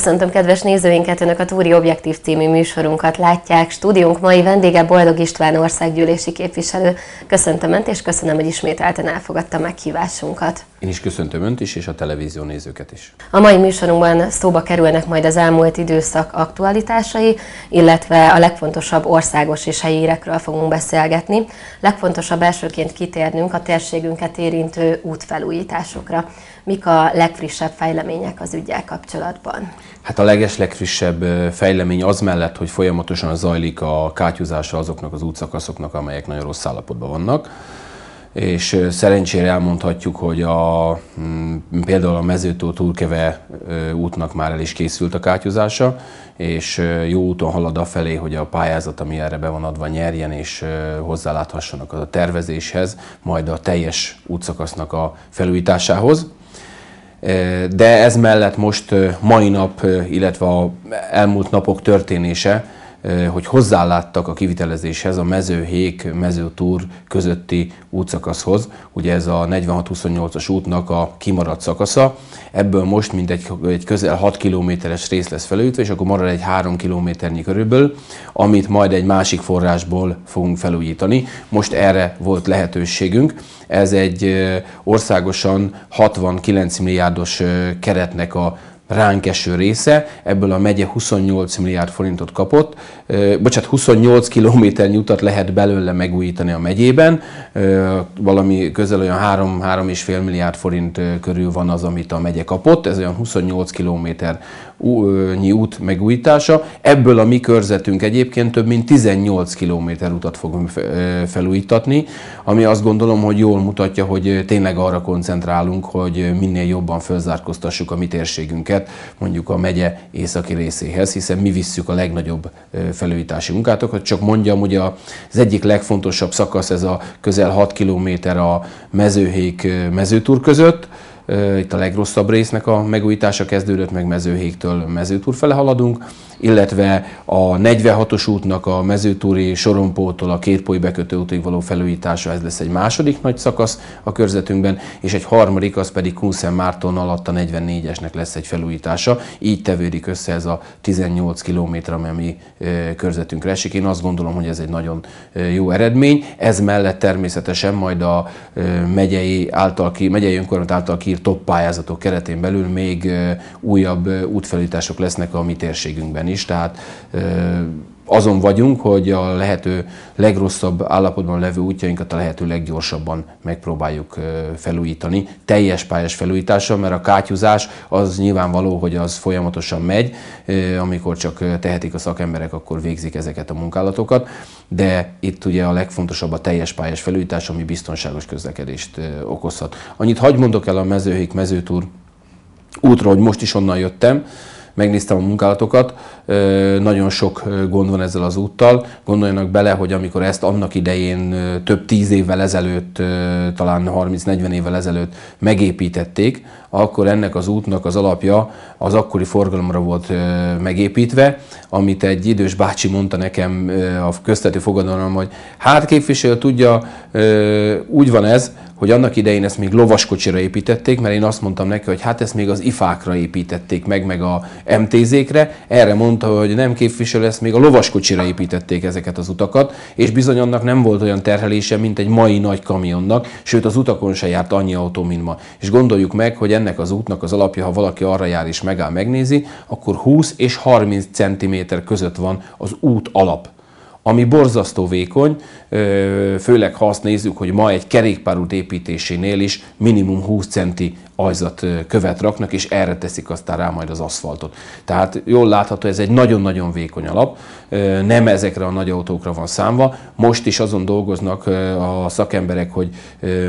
Köszöntöm kedves nézőinket, Önök a Túri Objektív című műsorunkat látják. Stúdiónk mai vendége Boldog István országgyűlési képviselő. Köszöntöm Önt, és köszönöm, hogy ismételten elfogadta meghívásunkat. Én is köszöntöm Önt is, és a televízió nézőket is. A mai műsorunkban szóba kerülnek majd az elmúlt időszak aktualitásai, illetve a legfontosabb országos és helyi hírekről fogunk beszélgetni. Legfontosabb elsőként kitérnünk a térségünket érintő útfelújításokra. Mik a legfrissebb fejlemények az ügyel kapcsolatban? Hát a leges legfrissebb fejlemény az mellett, hogy folyamatosan zajlik a kátyúzása azoknak az útszakaszoknak, amelyek nagyon rossz állapotban vannak és szerencsére elmondhatjuk, hogy a, mm, például a mezőtó túlkeve útnak már el is készült a kátyúzása, és jó úton halad a felé, hogy a pályázat, ami erre be van adva, nyerjen, és hozzáláthassanak a tervezéshez, majd a teljes útszakasznak a felújításához. De ez mellett most mai nap, illetve a elmúlt napok történése, hogy hozzáláttak a kivitelezéshez a mezőhék, mezőtúr közötti útszakaszhoz. Ugye ez a 46-28-as útnak a kimaradt szakasza. Ebből most mindegy egy közel 6 kilométeres rész lesz felújítva, és akkor marad egy 3 kilométernyi körülbelül, amit majd egy másik forrásból fogunk felújítani. Most erre volt lehetőségünk. Ez egy országosan 69 milliárdos keretnek a ránk eső része, ebből a megye 28 milliárd forintot kapott, bocsánat, 28 kilométernyi utat lehet belőle megújítani a megyében, valami közel olyan 3-3,5 milliárd forint körül van az, amit a megye kapott, ez olyan 28 kilométer nyi út megújítása. Ebből a mi körzetünk egyébként több mint 18 kilométer utat fogunk felújítatni, ami azt gondolom, hogy jól mutatja, hogy tényleg arra koncentrálunk, hogy minél jobban fölzárkóztassuk a mi térségünket, mondjuk a megye északi részéhez, hiszen mi visszük a legnagyobb felújítási munkátokat. Csak mondjam, hogy az egyik legfontosabb szakasz ez a közel 6 kilométer a mezőhék mezőtúr között, itt a legrosszabb résznek a megújítása kezdődött, meg mezőhéktől mezőtúr fele haladunk illetve a 46-os útnak a mezőtúri sorompótól a kétpoly bekötő útig való felújítása, ez lesz egy második nagy szakasz a körzetünkben, és egy harmadik, az pedig Kunszen Márton alatt a 44-esnek lesz egy felújítása. Így tevődik össze ez a 18 km, ami mi körzetünkre esik. Én azt gondolom, hogy ez egy nagyon jó eredmény. Ez mellett természetesen majd a megyei, által ki, megyei önkormányzat által kiírt top pályázatok keretén belül még újabb útfelújítások lesznek a mi térségünkben is, tehát azon vagyunk, hogy a lehető legrosszabb állapotban levő útjainkat a lehető leggyorsabban megpróbáljuk felújítani, teljes pályás felújítással, mert a kátyuzás az nyilvánvaló, hogy az folyamatosan megy, amikor csak tehetik a szakemberek, akkor végzik ezeket a munkálatokat, de itt ugye a legfontosabb a teljes pályás felújítás, ami biztonságos közlekedést okozhat. Annyit hagy mondok el a mezőhék mezőtúr útra, hogy most is onnan jöttem, megnéztem a munkálatokat, nagyon sok gond van ezzel az úttal. Gondoljanak bele, hogy amikor ezt annak idején több tíz évvel ezelőtt, talán 30-40 évvel ezelőtt megépítették, akkor ennek az útnak az alapja az akkori forgalomra volt megépítve, amit egy idős bácsi mondta nekem a köztető fogadalom, hogy hát képviselő tudja, úgy van ez, hogy annak idején ezt még lovaskocsira építették, mert én azt mondtam neki, hogy hát ezt még az ifákra építették meg, meg a MTZ-kre. Erre mondta, hogy nem képviselő, ezt még a lovaskocsira építették ezeket az utakat, és bizony annak nem volt olyan terhelése, mint egy mai nagy kamionnak, sőt az utakon se járt annyi autó, mint ma. És gondoljuk meg, hogy ennek az útnak az alapja, ha valaki arra jár és megáll, megnézi, akkor 20 és 30 cm között van az út alap ami borzasztó vékony, főleg ha azt nézzük, hogy ma egy kerékpárút építésénél is minimum 20 centi ajzat követ raknak, és erre teszik aztán rá majd az aszfaltot. Tehát jól látható, ez egy nagyon-nagyon vékony alap, nem ezekre a nagy autókra van számva. Most is azon dolgoznak a szakemberek, hogy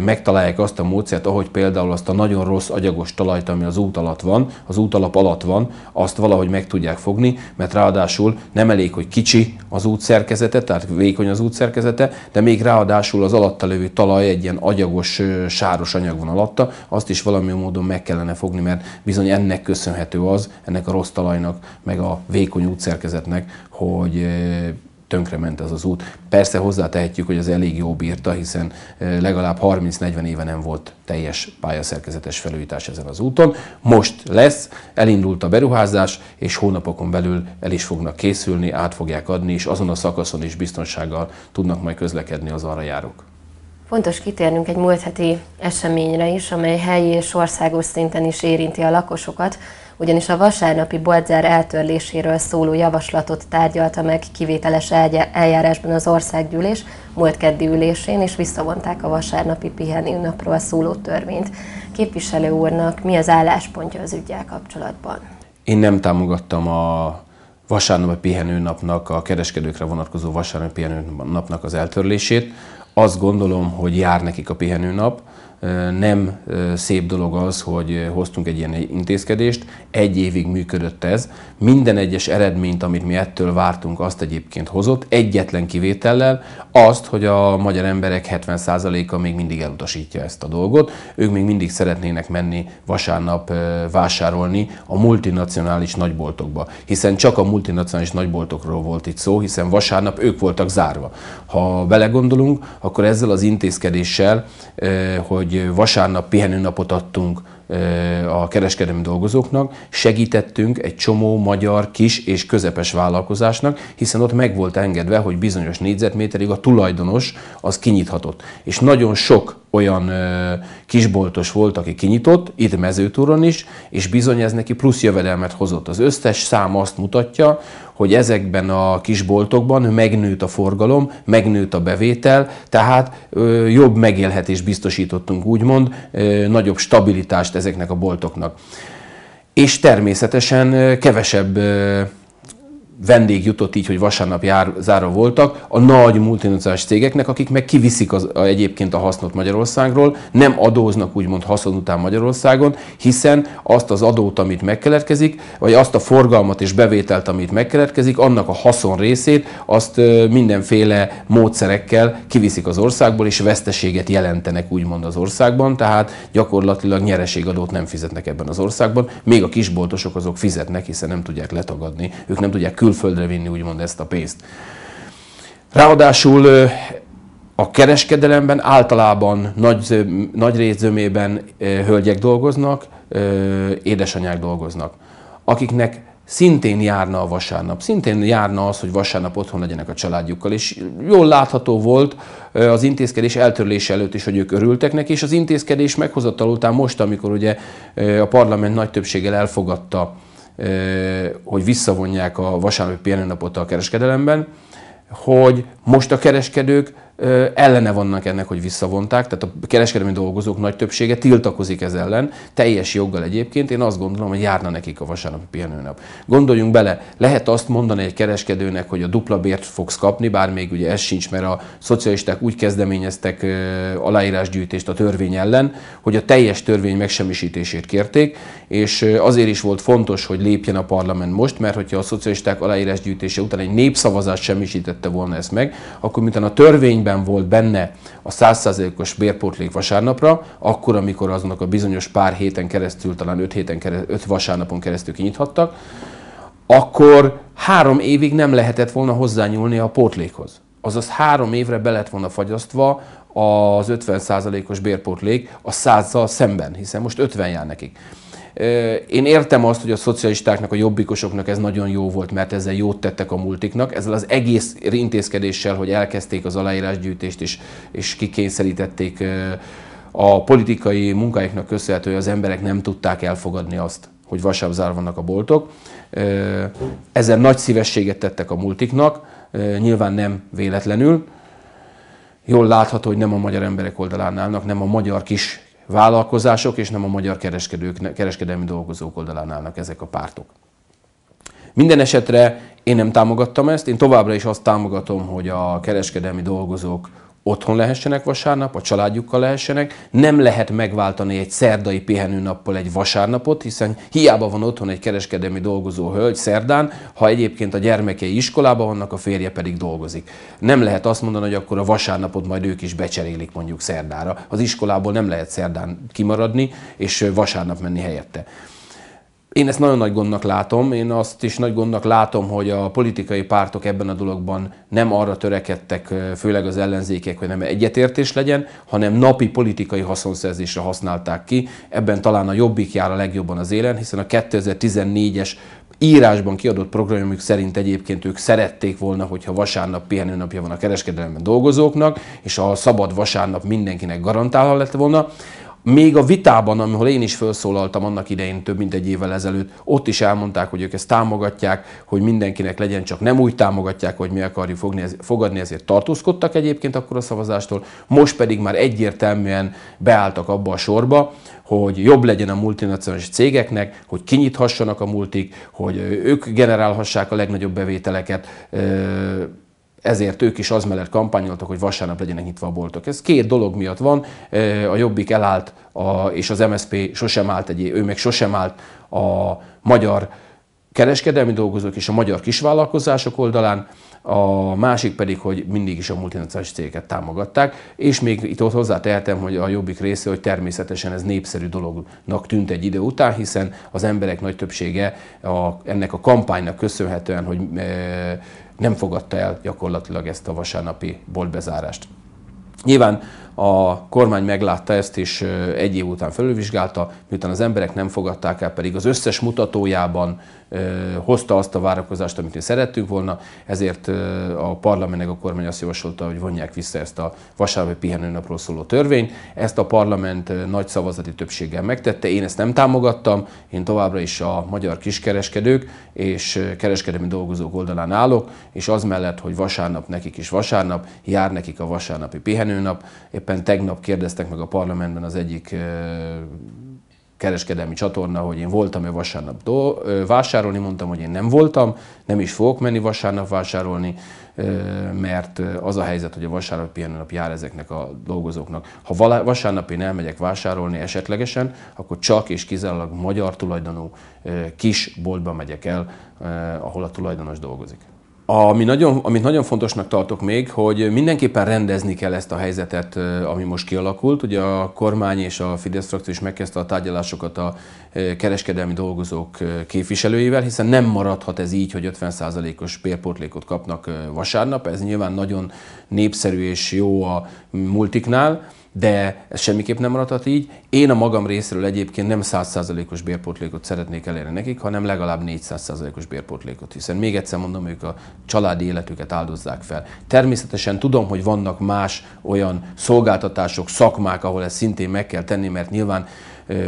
megtalálják azt a módszert, ahogy például azt a nagyon rossz agyagos talajt, ami az út alatt van, az út alap alatt van, azt valahogy meg tudják fogni, mert ráadásul nem elég, hogy kicsi az út szerkezete, tehát vékony az út szerkezete, de még ráadásul az alatta lévő talaj egy ilyen agyagos, sáros anyag van alatta, azt is valami módon meg kellene fogni, mert bizony ennek köszönhető az, ennek a rossz talajnak, meg a vékony útszerkezetnek, hogy tönkrement ez az út. Persze hozzátehetjük, hogy az elég jó bírta, hiszen legalább 30-40 éve nem volt teljes pályaszerkezetes felújítás ezen az úton. Most lesz, elindult a beruházás, és hónapokon belül el is fognak készülni, át fogják adni, és azon a szakaszon is biztonsággal tudnak majd közlekedni az arra járók. Fontos kitérnünk egy múlt heti eseményre is, amely helyi és országos szinten is érinti a lakosokat, ugyanis a vasárnapi boltzár eltörléséről szóló javaslatot tárgyalta meg kivételes eljárásban az országgyűlés múlt keddi ülésén, és visszavonták a vasárnapi pihenőnapról szóló törvényt. Képviselő úrnak mi az álláspontja az ügyel kapcsolatban? Én nem támogattam a vasárnapi pihenőnapnak, a kereskedőkre vonatkozó vasárnapi pihenőnapnak az eltörlését. Azt gondolom, hogy jár nekik a pihenőnap, nem szép dolog az, hogy hoztunk egy ilyen intézkedést, egy évig működött ez. Minden egyes eredményt, amit mi ettől vártunk, azt egyébként hozott, egyetlen kivétellel, azt, hogy a magyar emberek 70%-a még mindig elutasítja ezt a dolgot. Ők még mindig szeretnének menni vasárnap vásárolni a multinacionális nagyboltokba, hiszen csak a multinacionális nagyboltokról volt itt szó, hiszen vasárnap ők voltak zárva. Ha belegondolunk, akkor ezzel az intézkedéssel, hogy hogy vasárnap pihenőnapot adtunk a kereskedelmi dolgozóknak, segítettünk egy csomó magyar kis és közepes vállalkozásnak, hiszen ott meg volt engedve, hogy bizonyos négyzetméterig a tulajdonos az kinyithatott. És nagyon sok olyan kisboltos volt, aki kinyitott, itt mezőtúron is, és bizony ez neki plusz jövedelmet hozott. Az összes szám azt mutatja, hogy ezekben a kisboltokban megnőtt a forgalom, megnőtt a bevétel, tehát jobb megélhetést biztosítottunk, úgymond, nagyobb stabilitást ezeknek a boltoknak. És természetesen kevesebb vendég jutott így, hogy vasárnap jár, zárva voltak, a nagy multinacionális cégeknek, akik meg kiviszik az, a, egyébként a hasznot Magyarországról, nem adóznak úgymond haszon után Magyarországon, hiszen azt az adót, amit megkeletkezik, vagy azt a forgalmat és bevételt, amit megkeletkezik, annak a haszon részét, azt mindenféle módszerekkel kiviszik az országból, és veszteséget jelentenek úgymond az országban, tehát gyakorlatilag nyereségadót nem fizetnek ebben az országban, még a kisboltosok azok fizetnek, hiszen nem tudják letagadni, ők nem tudják kül külföldre vinni úgymond ezt a pénzt. Ráadásul a kereskedelemben általában nagy, nagy részzömében hölgyek dolgoznak, édesanyák dolgoznak, akiknek szintén járna a vasárnap. Szintén járna az, hogy vasárnap otthon legyenek a családjukkal, és jól látható volt az intézkedés eltörlése előtt is, hogy ők örültek neki, és az intézkedés meghozatal után most, amikor ugye a parlament nagy többséggel elfogadta hogy visszavonják a vasárnapi pihenőnapot a kereskedelemben, hogy most a kereskedők ellene vannak ennek, hogy visszavonták, tehát a kereskedelmi dolgozók nagy többsége tiltakozik ez ellen, teljes joggal egyébként, én azt gondolom, hogy járna nekik a vasárnapi pihenőnap. Gondoljunk bele, lehet azt mondani egy kereskedőnek, hogy a dupla bért fogsz kapni, bár még ugye ez sincs, mert a szocialisták úgy kezdeményeztek aláírásgyűjtést a törvény ellen, hogy a teljes törvény megsemmisítését kérték, és azért is volt fontos, hogy lépjen a parlament most, mert hogyha a szocialisták aláírásgyűjtése után egy népszavazás semmisítette volna ezt meg, akkor miután a törvényben tervben volt benne a 100%-os bérpótlék vasárnapra, akkor, amikor azonok a bizonyos pár héten keresztül, talán 5 héten keresztül, 5 vasárnapon keresztül kinyithattak, akkor három évig nem lehetett volna hozzányúlni a pótlékhoz. Azaz három évre be lett volna fagyasztva az 50%-os bérpótlék a 100 szemben, hiszen most 50 jár nekik. Én értem azt, hogy a szocialistáknak, a jobbikosoknak ez nagyon jó volt, mert ezzel jót tettek a multiknak. Ezzel az egész intézkedéssel, hogy elkezdték az aláírásgyűjtést és, és kikényszerítették a politikai munkáiknak köszönhető, az emberek nem tudták elfogadni azt, hogy vasárnap zár vannak a boltok. Ezzel nagy szívességet tettek a multiknak, nyilván nem véletlenül. Jól látható, hogy nem a magyar emberek oldalán állnak, nem a magyar kis vállalkozások, és nem a magyar kereskedők, kereskedelmi dolgozók oldalán állnak ezek a pártok. Minden esetre én nem támogattam ezt, én továbbra is azt támogatom, hogy a kereskedelmi dolgozók otthon lehessenek vasárnap, a családjukkal lehessenek. Nem lehet megváltani egy szerdai pihenőnappal egy vasárnapot, hiszen hiába van otthon egy kereskedelmi dolgozó hölgy szerdán, ha egyébként a gyermekei iskolában vannak, a férje pedig dolgozik. Nem lehet azt mondani, hogy akkor a vasárnapot majd ők is becserélik mondjuk szerdára. Az iskolából nem lehet szerdán kimaradni, és vasárnap menni helyette. Én ezt nagyon nagy gondnak látom, én azt is nagy gondnak látom, hogy a politikai pártok ebben a dologban nem arra törekedtek, főleg az ellenzékek, hogy nem egyetértés legyen, hanem napi politikai haszonszerzésre használták ki. Ebben talán a Jobbik jár a legjobban az élen, hiszen a 2014-es írásban kiadott programjuk szerint egyébként ők szerették volna, hogyha vasárnap pihenőnapja van a kereskedelemben dolgozóknak, és a szabad vasárnap mindenkinek garantálva lett volna. Még a vitában, ahol én is felszólaltam annak idején több mint egy évvel ezelőtt, ott is elmondták, hogy ők ezt támogatják, hogy mindenkinek legyen, csak nem úgy támogatják, hogy mi akarjuk fogni, fogadni, ezért tartózkodtak egyébként akkor a szavazástól. Most pedig már egyértelműen beálltak abba a sorba, hogy jobb legyen a multinacionális cégeknek, hogy kinyithassanak a multik, hogy ők generálhassák a legnagyobb bevételeket, ezért ők is az mellett kampányoltak, hogy vasárnap legyenek nyitva a boltok. Ez két dolog miatt van. A Jobbik elállt, a, és az MSP sosem állt, egy, ő meg sosem állt a magyar kereskedelmi dolgozók és a magyar kisvállalkozások oldalán, a másik pedig, hogy mindig is a multinacionális cégeket támogatták, és még itt ott hozzátehetem, hogy a jobbik része, hogy természetesen ez népszerű dolognak tűnt egy idő után, hiszen az emberek nagy többsége a, ennek a kampánynak köszönhetően, hogy e, nem fogadta el gyakorlatilag ezt a vasárnapi boltbezárást. Nyilván a kormány meglátta ezt, és egy év után felülvizsgálta, miután az emberek nem fogadták el, pedig az összes mutatójában hozta azt a várakozást, amit mi szerettünk volna, ezért a parlamentnek a kormány azt javasolta, hogy vonják vissza ezt a vasárnapi pihenőnapról szóló törvényt. Ezt a parlament nagy szavazati többséggel megtette, én ezt nem támogattam, én továbbra is a magyar kiskereskedők és kereskedelmi dolgozók oldalán állok, és az mellett, hogy vasárnap nekik is vasárnap, jár nekik a vasárnapi pihenőnap. Éppen tegnap kérdeztek meg a parlamentben az egyik kereskedelmi csatorna, hogy én voltam-e vasárnap do, vásárolni, mondtam, hogy én nem voltam, nem is fogok menni vasárnap vásárolni, mert az a helyzet, hogy a vasárnap pihenőnap jár ezeknek a dolgozóknak. Ha vasárnap én elmegyek vásárolni esetlegesen, akkor csak és kizárólag magyar tulajdonú kis boltba megyek el, ahol a tulajdonos dolgozik. Ami nagyon, amit nagyon fontosnak tartok még, hogy mindenképpen rendezni kell ezt a helyzetet, ami most kialakult. Ugye a kormány és a Fidesz frakció is megkezdte a tárgyalásokat a kereskedelmi dolgozók képviselőivel, hiszen nem maradhat ez így, hogy 50%-os bérpótlékot kapnak vasárnap. Ez nyilván nagyon népszerű és jó a multiknál de ez semmiképp nem maradhat így. Én a magam részéről egyébként nem 100%-os bérpótlékot szeretnék elérni nekik, hanem legalább 400%-os bérpótlékot, hiszen még egyszer mondom, ők a családi életüket áldozzák fel. Természetesen tudom, hogy vannak más olyan szolgáltatások, szakmák, ahol ezt szintén meg kell tenni, mert nyilván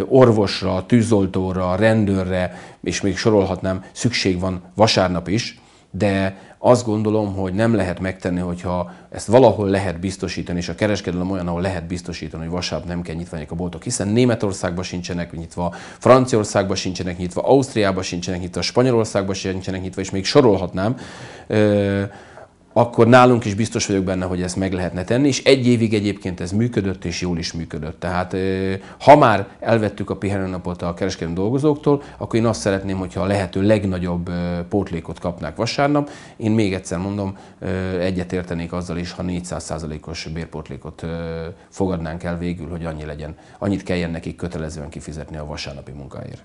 orvosra, tűzoltóra, rendőrre, és még sorolhatnám, szükség van vasárnap is, de azt gondolom, hogy nem lehet megtenni, hogyha ezt valahol lehet biztosítani, és a kereskedelem olyan, ahol lehet biztosítani, hogy vasárnap nem kell nyitva a boltok, hiszen Németországban sincsenek nyitva, Franciaországban sincsenek nyitva, Ausztriában sincsenek nyitva, Spanyolországban sincsenek nyitva, és még sorolhatnám akkor nálunk is biztos vagyok benne, hogy ezt meg lehetne tenni, és egy évig egyébként ez működött, és jól is működött. Tehát ha már elvettük a pihenőnapot a kereskedelmi dolgozóktól, akkor én azt szeretném, hogyha a lehető legnagyobb pótlékot kapnák vasárnap. Én még egyszer mondom, egyetértenék azzal is, ha 400%-os bérpótlékot fogadnánk el végül, hogy annyi legyen, annyit kelljen nekik kötelezően kifizetni a vasárnapi munkáért.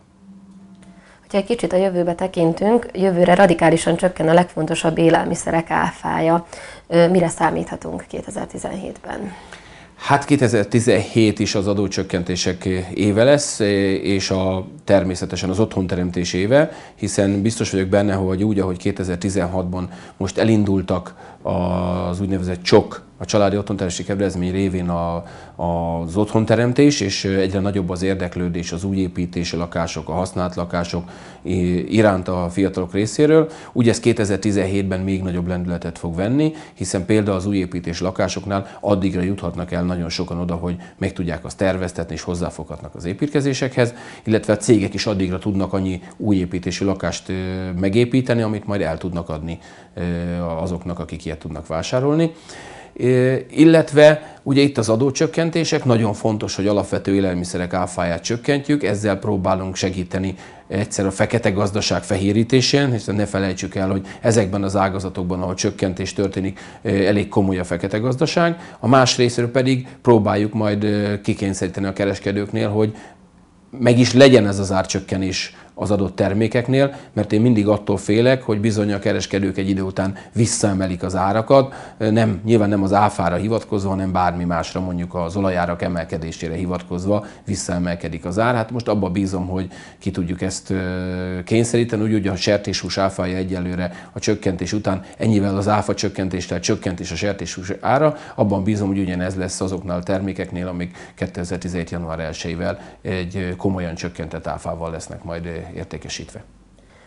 Ha egy kicsit a jövőbe tekintünk, jövőre radikálisan csökken a legfontosabb élelmiszerek áfája. Mire számíthatunk 2017-ben? Hát 2017 is az adócsökkentések éve lesz, és a, természetesen az otthonteremtés éve, hiszen biztos vagyok benne, hogy úgy, ahogy 2016-ban most elindultak az úgynevezett csok a családi otthonteremtési kedvezmény révén a, az otthonteremtés, és egyre nagyobb az érdeklődés az új építési lakások, a használt lakások iránt a fiatalok részéről. Úgy ez 2017-ben még nagyobb lendületet fog venni, hiszen például az új építési lakásoknál addigra juthatnak el nagyon sokan oda, hogy meg tudják azt terveztetni és hozzáfoghatnak az építkezésekhez, illetve a cégek is addigra tudnak annyi új építési lakást megépíteni, amit majd el tudnak adni azoknak, akik ilyet tudnak vásárolni illetve ugye itt az adócsökkentések, nagyon fontos, hogy alapvető élelmiszerek áfáját csökkentjük, ezzel próbálunk segíteni egyszer a fekete gazdaság fehérítésén, hiszen ne felejtsük el, hogy ezekben az ágazatokban, ahol csökkentés történik, elég komoly a fekete gazdaság. A más részéről pedig próbáljuk majd kikényszeríteni a kereskedőknél, hogy meg is legyen ez az árcsökkenés az adott termékeknél, mert én mindig attól félek, hogy bizony a kereskedők egy idő után visszaemelik az árakat, nem, nyilván nem az áfára hivatkozva, hanem bármi másra, mondjuk az olajárak emelkedésére hivatkozva visszaemelkedik az ár. Hát most abba bízom, hogy ki tudjuk ezt kényszeríteni, úgy, hogy a sertéshús áfája egyelőre a csökkentés után ennyivel az áfa csökkentés, tehát csökkentés a sertéshús ára, abban bízom, hogy ugyanez lesz azoknál a termékeknél, amik 2017. január 1-ével egy komolyan csökkentett áfával lesznek majd értékesítve.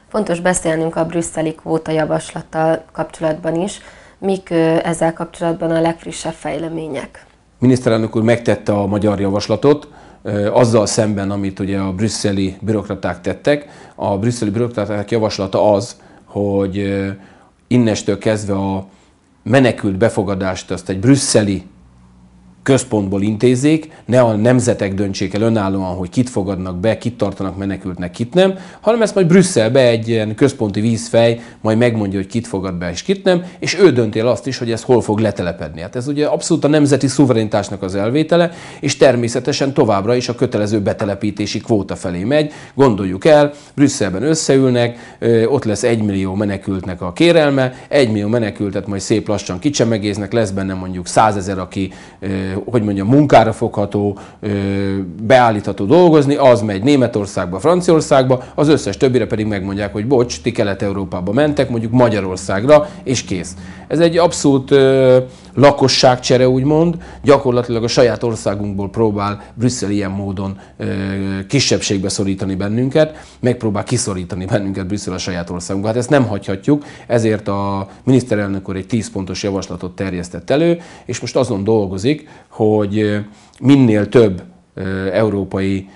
Fontos beszélnünk a brüsszeli kvóta javaslattal kapcsolatban is. Mik ezzel kapcsolatban a legfrissebb fejlemények? Miniszterelnök úr megtette a magyar javaslatot, azzal szemben, amit ugye a brüsszeli bürokraták tettek. A brüsszeli bürokraták javaslata az, hogy innestől kezdve a menekült befogadást azt egy brüsszeli központból intézzék, ne a nemzetek döntsék el önállóan, hogy kit fogadnak be, kit tartanak menekültnek, kit nem, hanem ezt majd Brüsszelbe egy ilyen központi vízfej majd megmondja, hogy kit fogad be és kit nem, és ő dönti el azt is, hogy ez hol fog letelepedni. Hát ez ugye abszolút a nemzeti szuverenitásnak az elvétele, és természetesen továbbra is a kötelező betelepítési kvóta felé megy. Gondoljuk el, Brüsszelben összeülnek, ott lesz egy millió menekültnek a kérelme, egy millió menekültet majd szép lassan kicsemegéznek, lesz benne mondjuk százezer, aki hogy mondjam, munkára fogható, beállítható dolgozni, az megy Németországba, Franciaországba, az összes többire pedig megmondják, hogy bocs, ti Kelet-Európába mentek, mondjuk Magyarországra, és kész. Ez egy abszolút lakosságcsere, úgymond, gyakorlatilag a saját országunkból próbál Brüsszel ilyen módon kisebbségbe szorítani bennünket, megpróbál kiszorítani bennünket Brüsszel a saját országunkba. Hát ezt nem hagyhatjuk, ezért a miniszterelnök úr egy 10 pontos javaslatot terjesztett elő, és most azon dolgozik, hogy minél több európai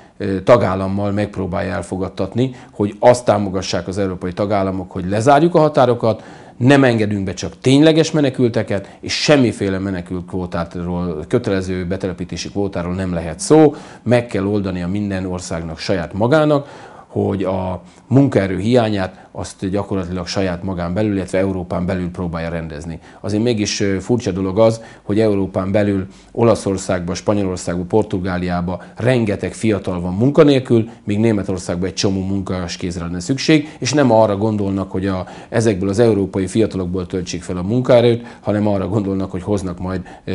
tagállammal megpróbálja elfogadtatni, hogy azt támogassák az európai tagállamok, hogy lezárjuk a határokat, nem engedünk be csak tényleges menekülteket, és semmiféle menekült kvótátról, kötelező betelepítési kvótáról nem lehet szó, meg kell oldani a minden országnak saját magának, hogy a munkaerő hiányát azt gyakorlatilag saját magán belül, illetve Európán belül próbálja rendezni. Azért mégis furcsa dolog az, hogy Európán belül Olaszországba, Spanyolországba, Portugáliába rengeteg fiatal van munkanélkül, míg Németországban egy csomó munkás kézre lenne szükség, és nem arra gondolnak, hogy a, ezekből az európai fiatalokból töltsék fel a munkaerőt, hanem arra gondolnak, hogy hoznak majd e,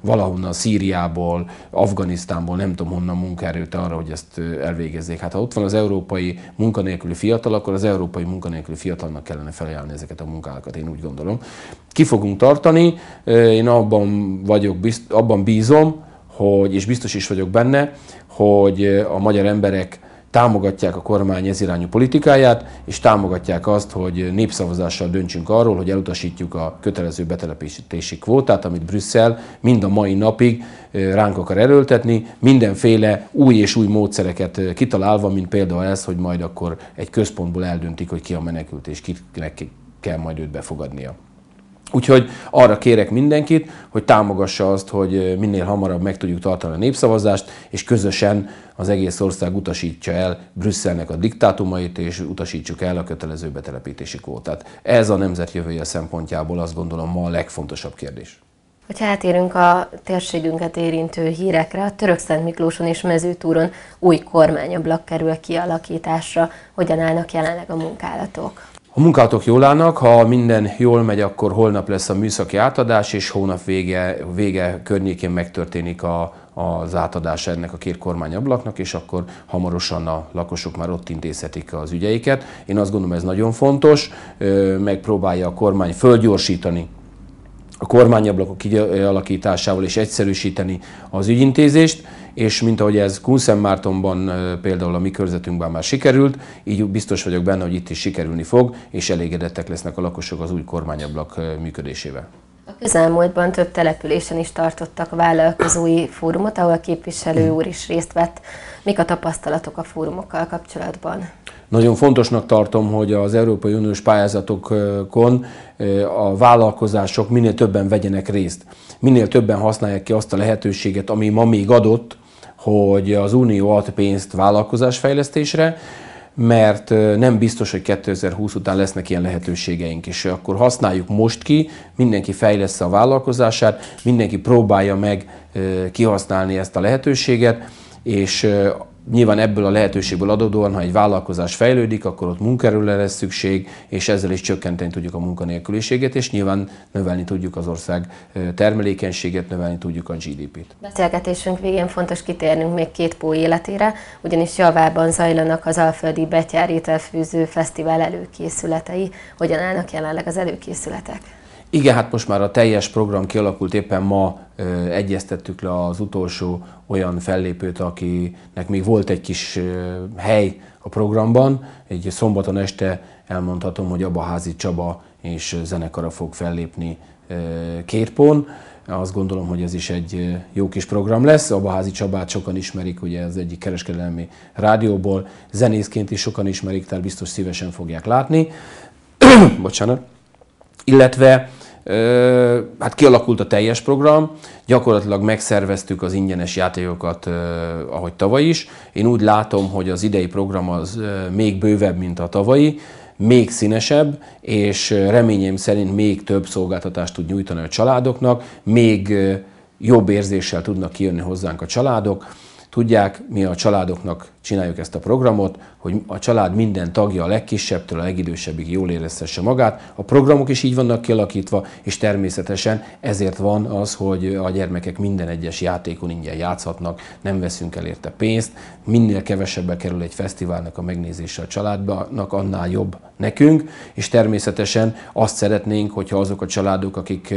valahonnan Szíriából, Afganisztánból, nem tudom honnan munkaerőt arra, hogy ezt elvégezzék. Hát ha ott van az európai munkanélküli fiatal, akkor az európai munkanélküli fiatalnak kellene felajánlani ezeket a munkákat, én úgy gondolom. Ki fogunk tartani, én abban vagyok, abban bízom, hogy, és biztos is vagyok benne, hogy a magyar emberek támogatják a kormány ezirányú politikáját, és támogatják azt, hogy népszavazással döntsünk arról, hogy elutasítjuk a kötelező betelepítési kvótát, amit Brüsszel mind a mai napig ránk akar erőltetni, mindenféle új és új módszereket kitalálva, mint például ez, hogy majd akkor egy központból eldöntik, hogy ki a menekült, és kinek kell majd őt befogadnia. Úgyhogy arra kérek mindenkit, hogy támogassa azt, hogy minél hamarabb meg tudjuk tartani a népszavazást, és közösen az egész ország utasítsa el Brüsszelnek a diktátumait, és utasítsuk el a kötelező betelepítési kvótát. Ez a nemzet jövője szempontjából azt gondolom ma a legfontosabb kérdés. Ha átérünk a térségünket érintő hírekre, a Török Szent Miklóson és Mezőtúron új kormányablak kerül kialakításra. Hogyan állnak jelenleg a munkálatok? A munkátok jól állnak, ha minden jól megy, akkor holnap lesz a műszaki átadás, és hónap vége, vége környékén megtörténik a, az átadás ennek a két kormányablaknak, és akkor hamarosan a lakosok már ott intézhetik az ügyeiket. Én azt gondolom, ez nagyon fontos, megpróbálja a kormány fölgyorsítani a kormányablakok kialakításával és egyszerűsíteni az ügyintézést, és mint ahogy ez Kunszentmártonban például a mi körzetünkben már sikerült, így biztos vagyok benne, hogy itt is sikerülni fog, és elégedettek lesznek a lakosok az új kormányablak működésével. A közelmúltban több településen is tartottak vállalkozói fórumot, ahol a képviselő úr is részt vett. Mik a tapasztalatok a fórumokkal kapcsolatban? Nagyon fontosnak tartom, hogy az Európai Uniós pályázatokon a vállalkozások minél többen vegyenek részt. Minél többen használják ki azt a lehetőséget, ami ma még adott, hogy az Unió ad pénzt vállalkozásfejlesztésre, mert nem biztos, hogy 2020 után lesznek ilyen lehetőségeink, és akkor használjuk most ki, mindenki fejlesz a vállalkozását, mindenki próbálja meg kihasználni ezt a lehetőséget, és Nyilván ebből a lehetőségből adódóan, ha egy vállalkozás fejlődik, akkor ott munkerőre lesz szükség, és ezzel is csökkenteni tudjuk a munkanélküliséget, és nyilván növelni tudjuk az ország termelékenységet, növelni tudjuk a GDP-t. Beszélgetésünk végén fontos kitérnünk még két pó életére, ugyanis javában zajlanak az Alföldi Betyár Ételfűző Fesztivál előkészületei. Hogyan állnak jelenleg az előkészületek? Igen, hát most már a teljes program kialakult, éppen ma ö, egyeztettük le az utolsó olyan fellépőt, akinek még volt egy kis ö, hely a programban. Egy szombaton este elmondhatom, hogy Abaházi Csaba és zenekara fog fellépni ö, Kérpón. Azt gondolom, hogy ez is egy jó kis program lesz. Abaházi Csabát sokan ismerik, ugye az egyik kereskedelmi rádióból. Zenészként is sokan ismerik, tehát biztos szívesen fogják látni. Bocsánat. Illetve hát kialakult a teljes program, gyakorlatilag megszerveztük az ingyenes játékokat, ahogy tavaly is. Én úgy látom, hogy az idei program az még bővebb, mint a tavalyi, még színesebb, és reményem szerint még több szolgáltatást tud nyújtani a családoknak, még jobb érzéssel tudnak kijönni hozzánk a családok. Tudják, mi a családoknak csináljuk ezt a programot, hogy a család minden tagja a legkisebbtől a legidősebbig jól érezhesse magát. A programok is így vannak kialakítva, és természetesen ezért van az, hogy a gyermekek minden egyes játékon ingyen játszhatnak, nem veszünk el érte pénzt, minél kevesebbe kerül egy fesztiválnak a megnézése a családnak, annál jobb nekünk, és természetesen azt szeretnénk, hogyha azok a családok, akik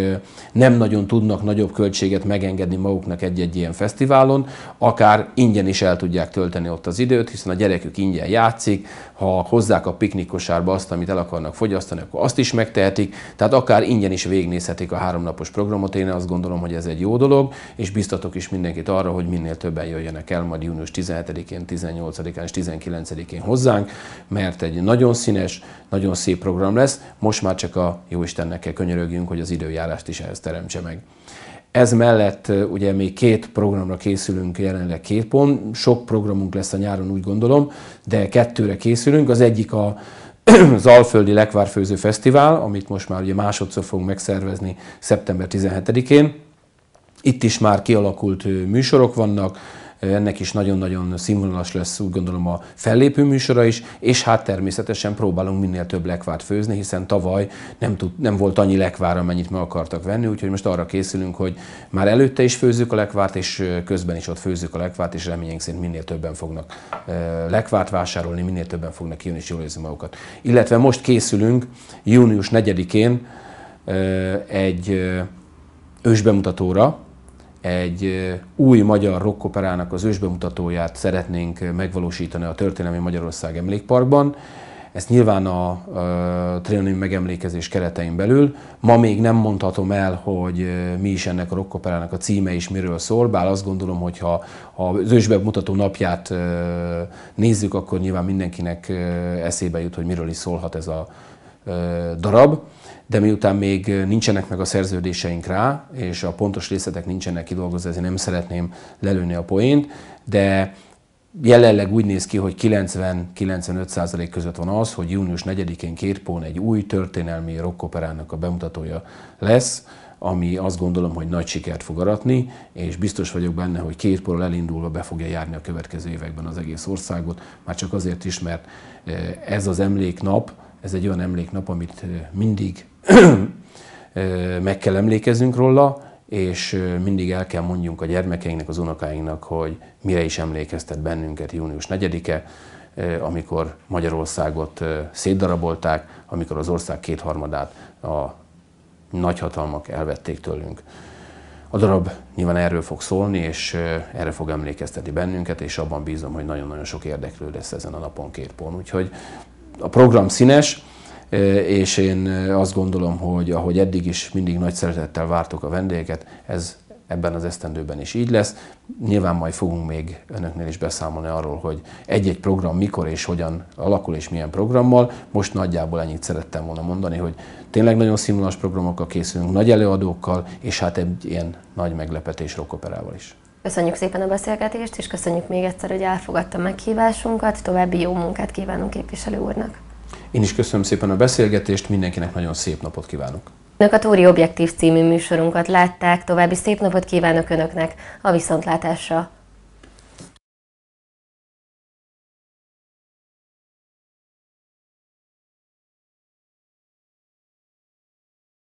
nem nagyon tudnak nagyobb költséget megengedni maguknak egy-egy ilyen fesztiválon, akár ingyen is el tudják tölteni ott az az időt, hiszen a gyerekük ingyen játszik, ha hozzák a piknikosárba azt, amit el akarnak fogyasztani, akkor azt is megtehetik, tehát akár ingyen is végnézhetik a háromnapos programot. Én azt gondolom, hogy ez egy jó dolog, és biztatok is mindenkit arra, hogy minél többen jöjjenek el majd június 17-én, 18-án és 19-én hozzánk, mert egy nagyon színes, nagyon szép program lesz. Most már csak a Jóistennek kell könyörögjünk, hogy az időjárást is ehhez teremtse meg. Ez mellett ugye még két programra készülünk, jelenleg két pont. Sok programunk lesz a nyáron, úgy gondolom, de kettőre készülünk. Az egyik a az Alföldi Lekvárfőző Fesztivál, amit most már ugye másodszor fogunk megszervezni szeptember 17-én. Itt is már kialakult műsorok vannak, ennek is nagyon-nagyon színvonalas lesz, úgy gondolom a fellépő műsora is, és hát természetesen próbálunk minél több lekvárt főzni, hiszen tavaly nem, tud, nem volt annyi lekvár, amennyit meg akartak venni, úgyhogy most arra készülünk, hogy már előtte is főzzük a lekvárt, és közben is ott főzzük a lekvárt, és reményénk szerint minél többen fognak lekvárt vásárolni, minél többen fognak kijönni és jól érzni magukat. Illetve most készülünk június 4-én egy ősbemutatóra, egy új magyar rockoperának az ősbemutatóját szeretnénk megvalósítani a Történelmi Magyarország Emlékparkban. Ezt nyilván a, a Trianon megemlékezés keretein belül. Ma még nem mondhatom el, hogy mi is ennek a rockoperának a címe és miről szól, bár azt gondolom, hogy ha az ősbemutató napját nézzük, akkor nyilván mindenkinek eszébe jut, hogy miről is szólhat ez a darab de miután még nincsenek meg a szerződéseink rá, és a pontos részletek nincsenek kidolgozva, ezért nem szeretném lelőni a poént, de jelenleg úgy néz ki, hogy 90-95% között van az, hogy június 4-én Kérpón egy új történelmi rockoperának a bemutatója lesz, ami azt gondolom, hogy nagy sikert fog aratni, és biztos vagyok benne, hogy Kérpóról elindulva be fogja járni a következő években az egész országot, már csak azért is, mert ez az emléknap, ez egy olyan emléknap, amit mindig meg kell emlékeznünk róla, és mindig el kell mondjunk a gyermekeinknek, az unokáinknak, hogy mire is emlékeztet bennünket június 4-e, amikor Magyarországot szétdarabolták, amikor az ország kétharmadát a nagyhatalmak elvették tőlünk. A darab nyilván erről fog szólni, és erre fog emlékeztetni bennünket, és abban bízom, hogy nagyon-nagyon sok érdeklő lesz ezen a napon két pont. Úgyhogy a program színes, és én azt gondolom, hogy ahogy eddig is mindig nagy szeretettel vártok a vendégeket, ez ebben az esztendőben is így lesz. Nyilván majd fogunk még önöknél is beszámolni arról, hogy egy-egy program mikor és hogyan alakul és milyen programmal. Most nagyjából ennyit szerettem volna mondani, hogy tényleg nagyon színvonalas programokkal készülünk, nagy előadókkal, és hát egy ilyen nagy meglepetés rockoperával is. Köszönjük szépen a beszélgetést, és köszönjük még egyszer, hogy elfogadta meghívásunkat. További jó munkát kívánunk képviselő úrnak! Én is köszönöm szépen a beszélgetést, mindenkinek nagyon szép napot kívánok. Önök a Tóri Objektív című műsorunkat látták, további szép napot kívánok Önöknek a viszontlátásra!